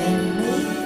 bend me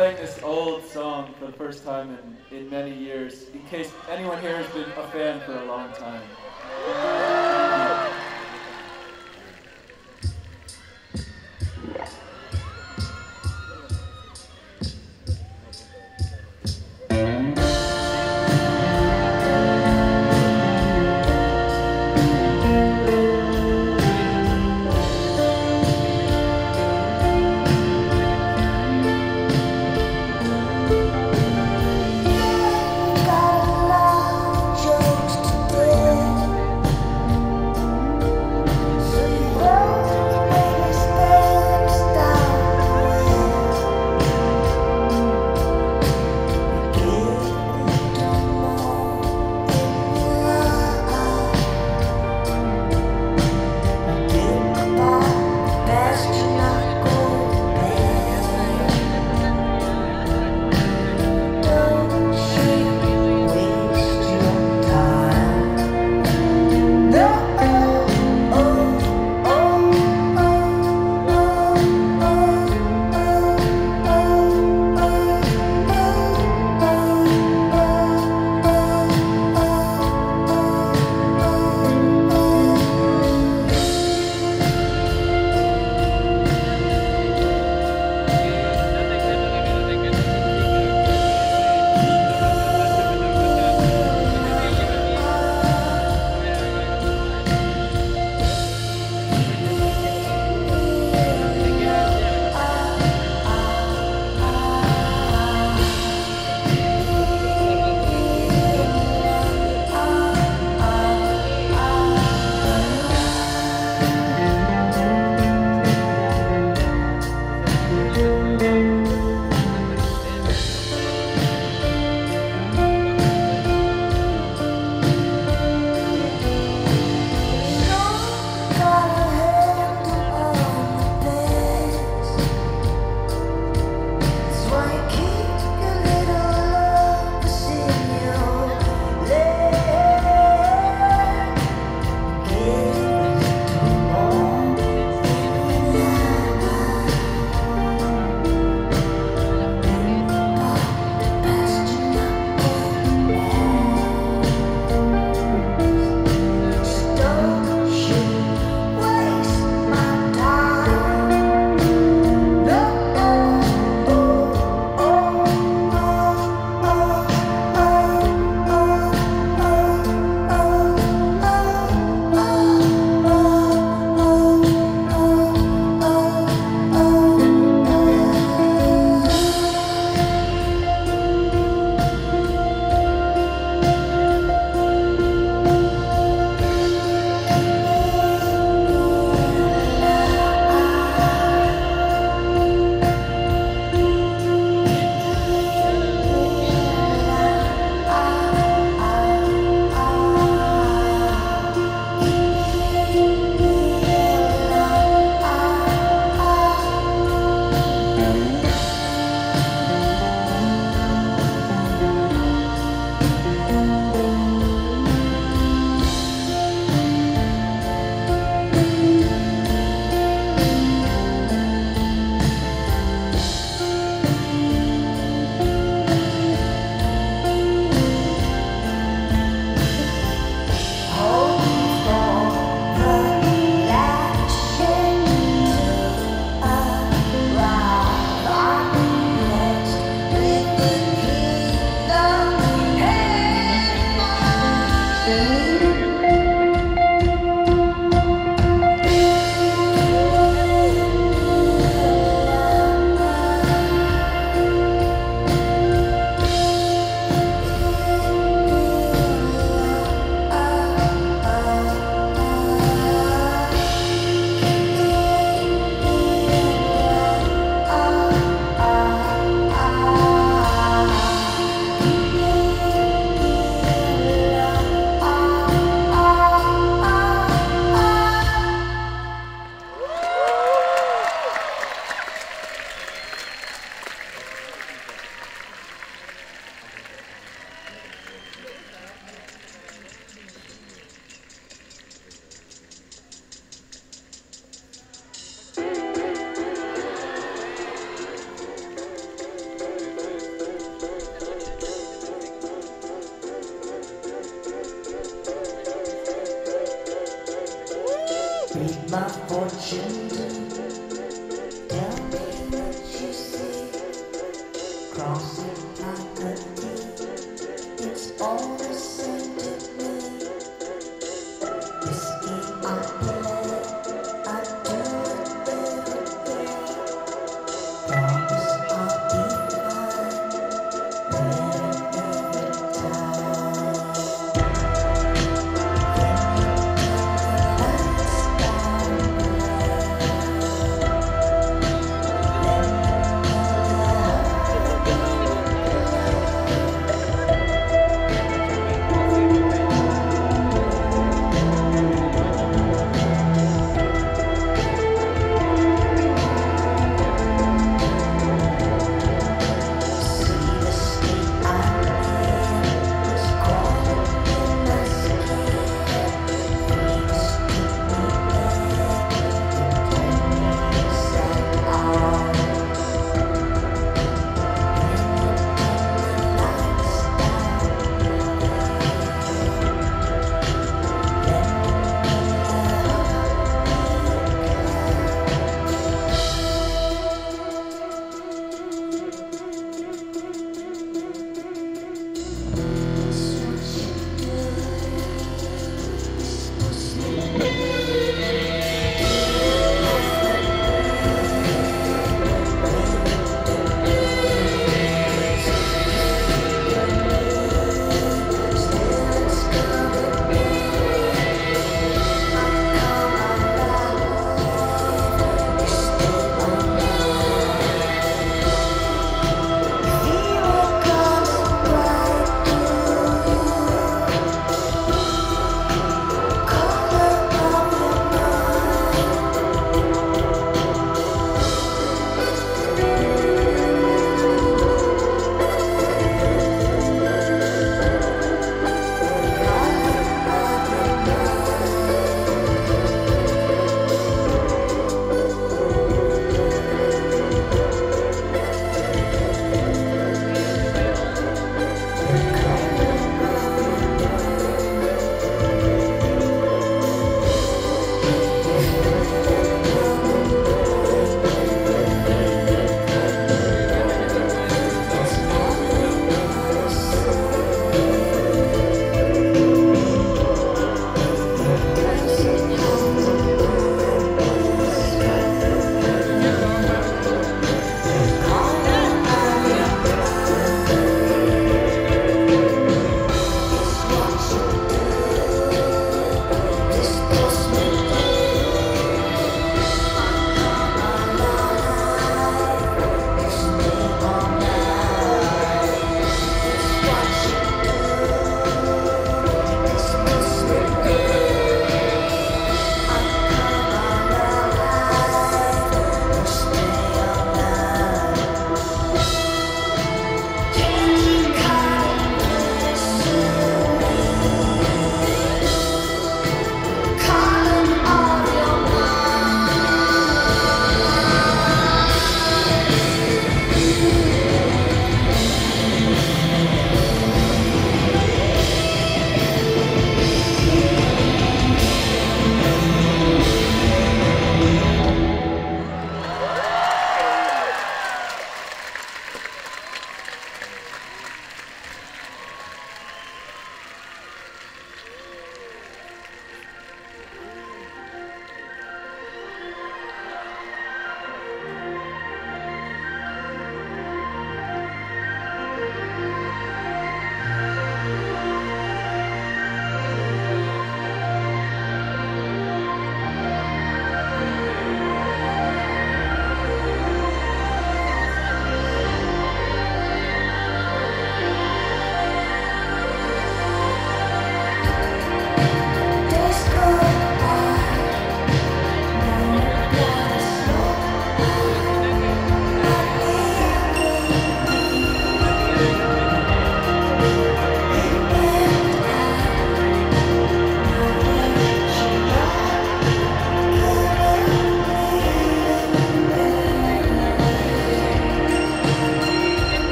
playing this old song for the first time in, in many years. In case anyone here has been a fan for a long time. My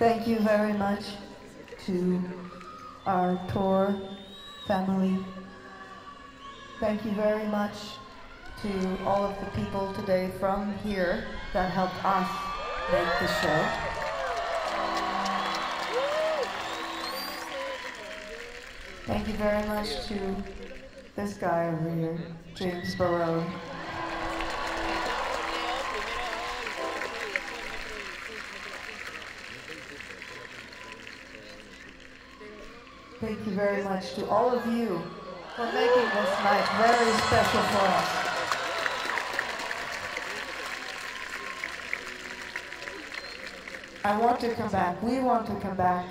Thank you very much to our tour family. Thank you very much to all of the people today from here that helped us make the show. Thank you very much to this guy over here, James Barone. Thank you very much to all of you for making this night very special for us. I want to come back. We want to come back.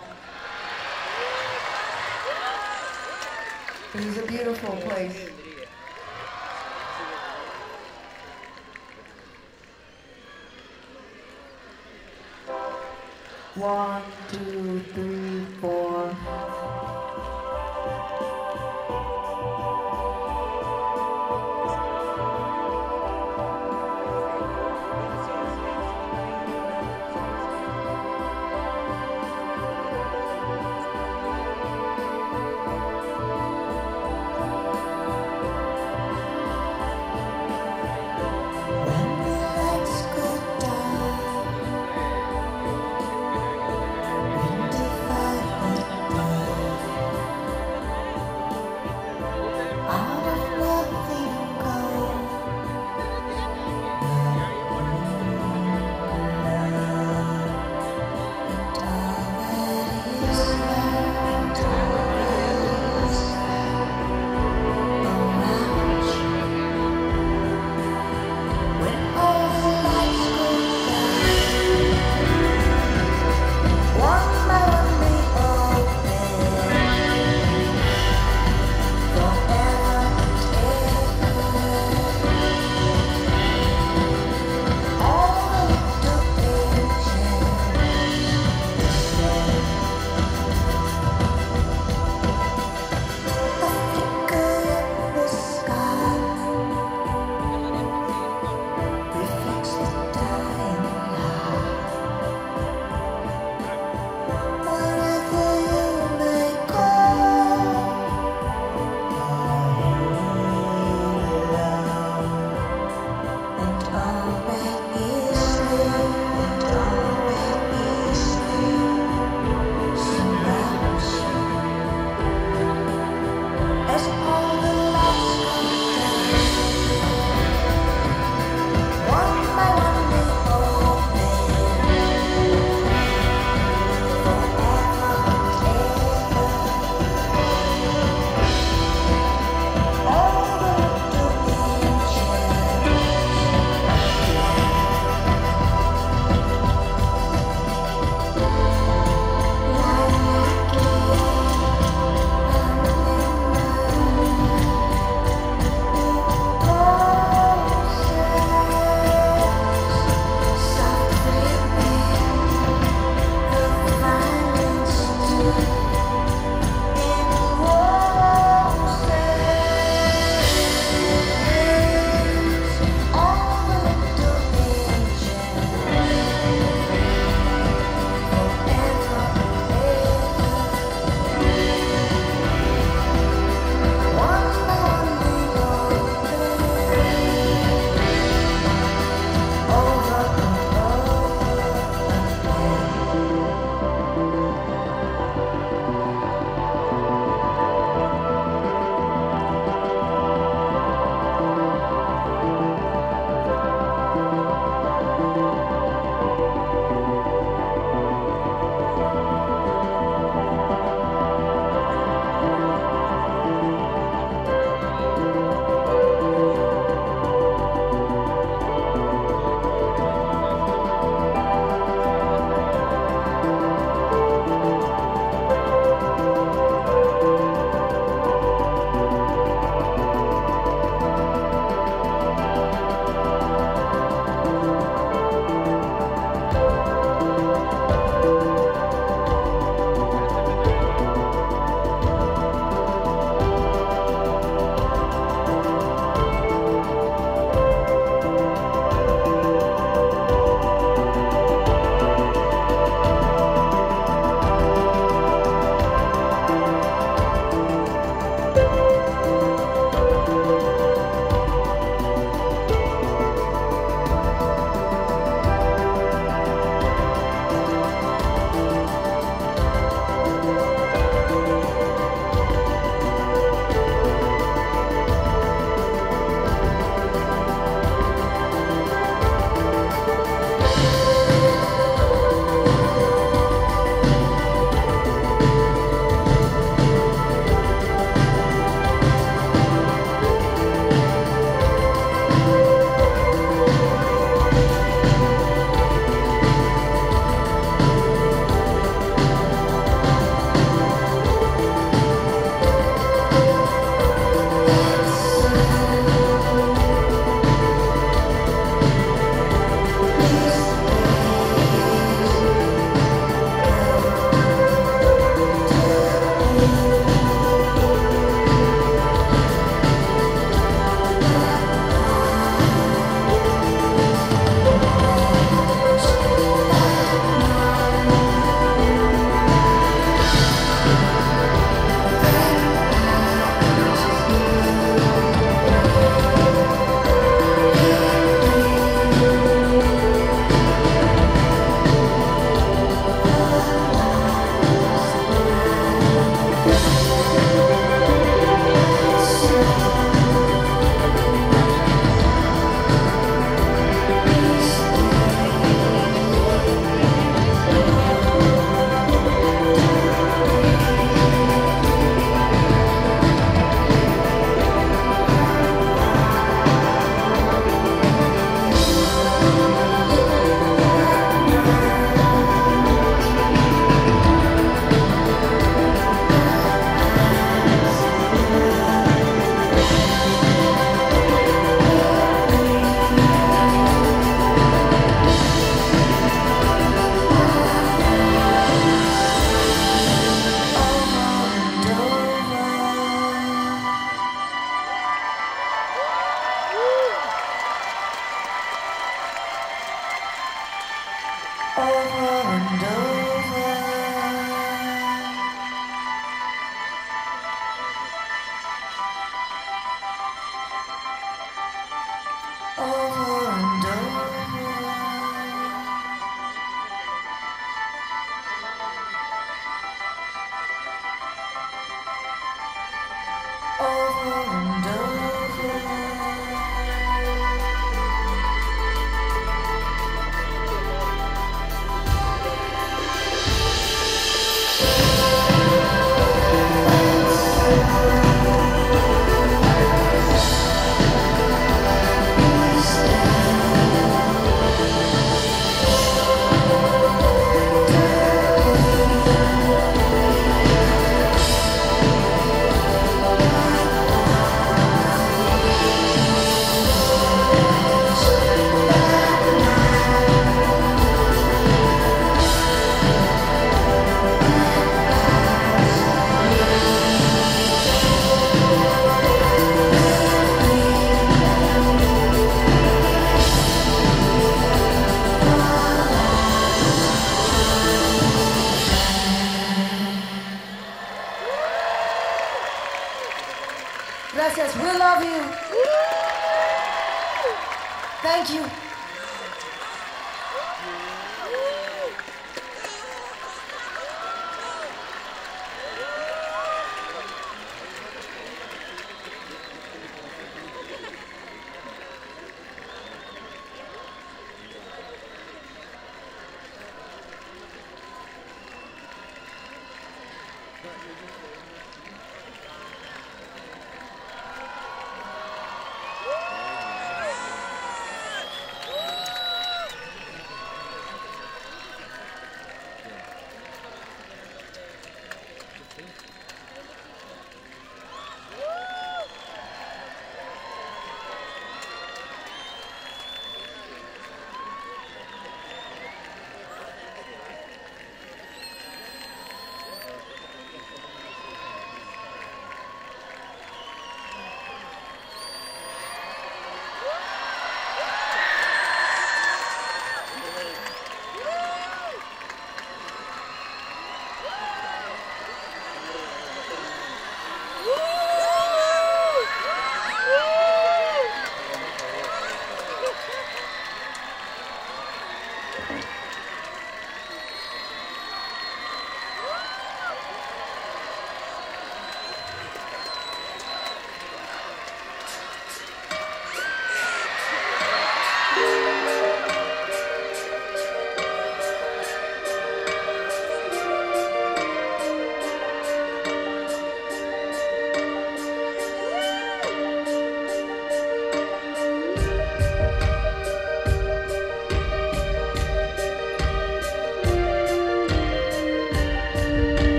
This is a beautiful place. One, two, three, four.